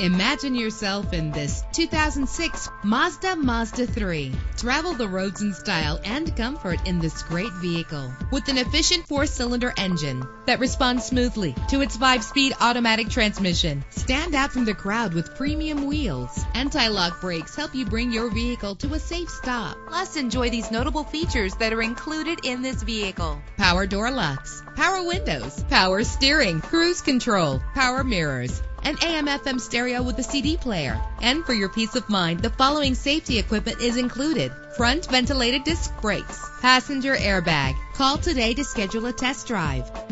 Imagine yourself in this 2006 Mazda Mazda 3. Travel the roads in style and comfort in this great vehicle. With an efficient four-cylinder engine that responds smoothly to its five-speed automatic transmission. Stand out from the crowd with premium wheels. Anti-lock brakes help you bring your vehicle to a safe stop. Plus, enjoy these notable features that are included in this vehicle. Power door locks, power windows, power steering, cruise control, power mirrors, an AM FM stereo with a CD player. And for your peace of mind, the following safety equipment is included. Front ventilated disc brakes, passenger airbag. Call today to schedule a test drive.